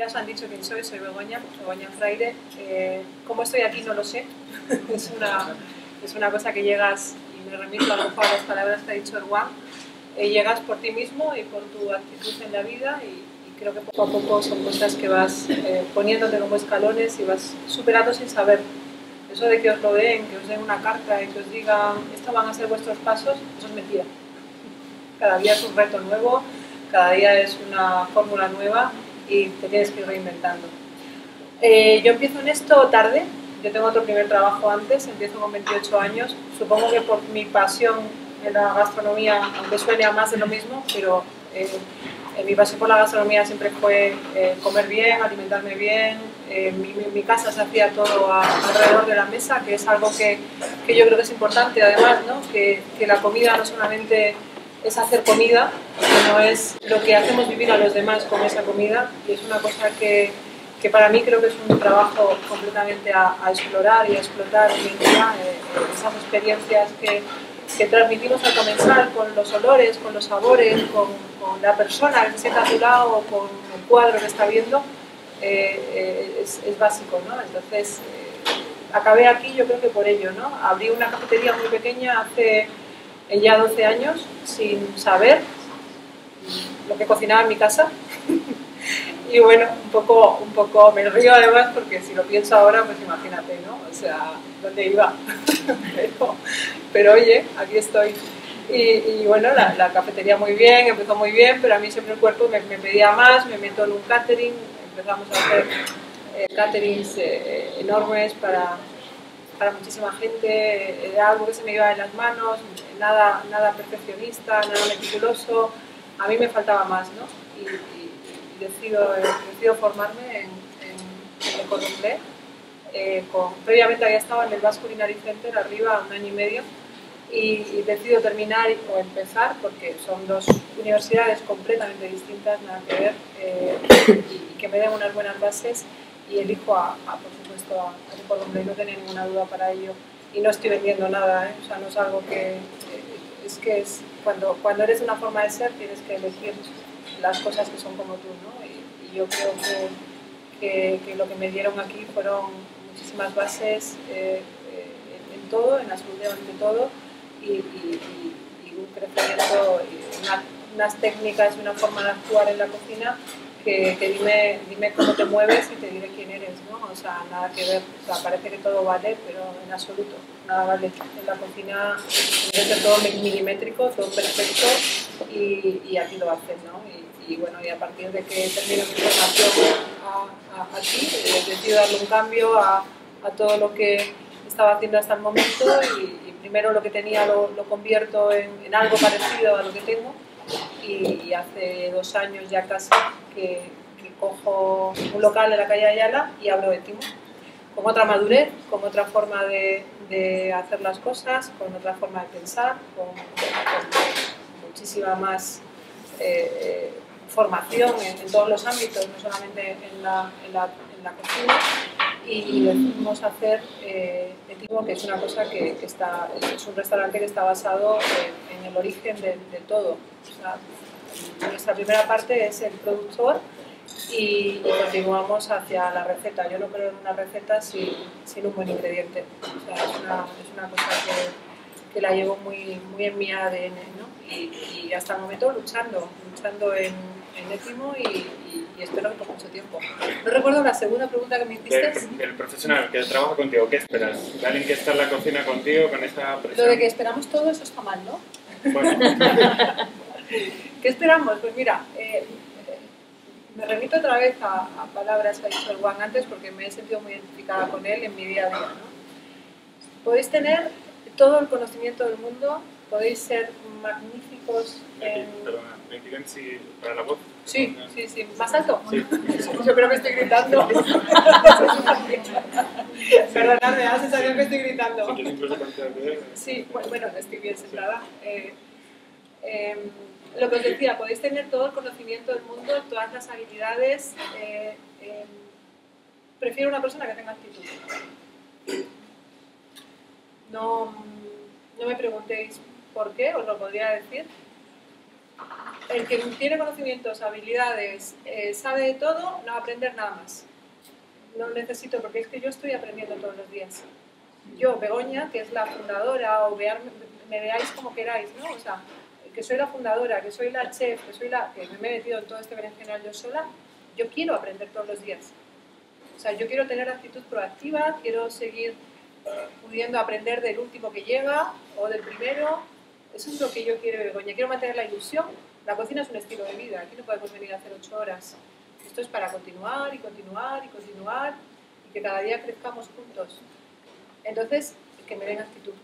Ya os han dicho quién soy, soy Begoña, Begoña Fraire. Eh, ¿Cómo estoy aquí? No lo sé. es, una, es una cosa que llegas, y me remito a lo mejor a las palabras que ha dicho Erwan, eh, llegas por ti mismo y por tu actitud en la vida y, creo que poco a poco son cosas que vas eh, poniéndote como escalones y vas superando sin saber. Eso de que os lo den, que os den una carta y que os digan, estos van a ser vuestros pasos, eso es mentira. Cada día es un reto nuevo, cada día es una fórmula nueva y te tienes que ir reinventando. Eh, yo empiezo en esto tarde, yo tengo otro primer trabajo antes, empiezo con 28 años, supongo que por mi pasión en la gastronomía, aunque suene a más de lo mismo, pero eh, mi pasión por la gastronomía siempre fue eh, comer bien, alimentarme bien, en mi, mi, casa se hacía todo alrededor de la mesa, que es algo que, que yo creo que es importante además, ¿no? que, que la comida no solamente es hacer comida, sino es lo que hacemos vivir a los demás con esa comida y es una cosa que, que para mí creo que es un trabajo completamente a, explorar y a explotar en día, eh, esas experiencias que, que, transmitimos al comenzar con los olores, con los sabores, con, con, la persona que se sienta a tu lado o con el cuadro que está viendo, eh, eh, es, es, básico, ¿no? Entonces, acabé aquí yo creo que por ello, ¿no? Abrí una cafetería muy pequeña hace ya 12 años sin saber lo que cocinaba en mi casa. y bueno, un poco, un poco me río además porque si lo pienso ahora, pues imagínate, ¿no? O sea, ¿dónde iba? pero, oye, aquí estoy. Y, bueno, la, cafetería muy bien, empezó muy bien, pero a mí siempre el cuerpo me, pedía más, me meto en un catering, empezamos a hacer eh, caterings eh, enormes para, para muchísima gente, era algo que se me iba en las manos, nada, nada perfeccionista, nada meticuloso, a mí me faltaba más, ¿no? Y, decido, eh, decido, formarme en, en, Le eh, con, previamente había estado en el Basque Culinary Center arriba un año y medio y, decido terminar o empezar porque son dos universidades completamente distintas, nada que ver, eh, y, que me den unas buenas bases y elijo a, por supuesto a, a no tenía ninguna duda para ello y no estoy vendiendo nada, ¿eh? o sea, no es algo que... es que es, cuando, cuando eres una forma de ser tienes que elegir las cosas que son como tú, ¿no? Y, yo creo que, que, lo que me dieron aquí fueron muchísimas bases eh, eh, en, todo, en absolutamente todo, y, un crecimiento, y unas técnicas y una forma de actuar en la cocina que, dime, dime cómo te mueves y te diré quién eres, ¿no? O sea, nada que ver, o sea, parece que todo vale, pero en absoluto, nada vale. En la cocina es todo milimétrico, todo perfecto y, y aquí lo hacen, ¿no? Y, bueno, y a partir de que termino mi formación aquí, eh, decido darle un cambio a, a, todo lo que estaba haciendo hasta el momento y, primero lo que tenía lo, lo convierto en, en algo parecido a lo que tengo y hace dos años ya casi que, cojo un local de la calle Ayala y abro Étimo, con otra madurez, con otra forma de, de, hacer las cosas, con otra forma de pensar, con, muchísima más eh, formación en, todos los ámbitos, no solamente en la, en la, en la cocina, y, decidimos hacer eh, que es una cosa que, está, es un restaurante que está basado en, el origen de, todo. nuestra primera parte es el productor y, continuamos hacia la receta. Yo no creo en una receta sin, sin un buen ingrediente. O sea, es, una, es una cosa que, que, la llevo muy, muy en mi ADN ¿no? y, y hasta el momento luchando, luchando en, en y, y espero que por mucho tiempo. No recuerdo la segunda pregunta que me hiciste. El, profesional que trabaja contigo, ¿qué esperas? ¿De alguien que está en la cocina contigo con esta presión? Lo de que esperamos todo, eso está mal, ¿no? Bueno. ¿Qué esperamos? Pues mira, eh, me remito otra vez a, palabras que ha dicho el Juan antes porque me he sentido muy identificada con él en mi día a día. ¿no? Podéis tener todo el conocimiento del mundo, podéis ser magníficos en... Perdona, ¿me si para la voz? Sí, sí, sí. ¿Más alto? Sí. Yo creo que estoy gritando. Perdonadme, hace sensación que estoy gritando. Sí, bueno, estoy bien sentada. Eh, em, lo que os decía, podéis tener todo el conocimiento del mundo, todas las habilidades. Eh, em, prefiero una persona que tenga actitud. No, no me preguntéis por qué, os lo podría decir el que tiene conocimientos, habilidades, eh, sabe de todo, no va a aprender nada más. No necesito, porque es que yo estoy aprendiendo todos los días. Yo, Begoña, que es la fundadora, o me veáis como queráis, ¿no? O sea, que soy la fundadora, que soy la chef, que soy la que me he metido en todo este berenjenal yo sola, yo quiero aprender todos los días. O sea, yo quiero tener actitud proactiva, quiero seguir pudiendo aprender del último que llega o del primero. Eso es lo que yo quiero, Begoña. Quiero mantener la ilusión. La cocina es un estilo de vida. Aquí no podemos venir a hacer ocho horas. Esto es para continuar y continuar y continuar y que cada día crezcamos juntos. Entonces, que me den actitud.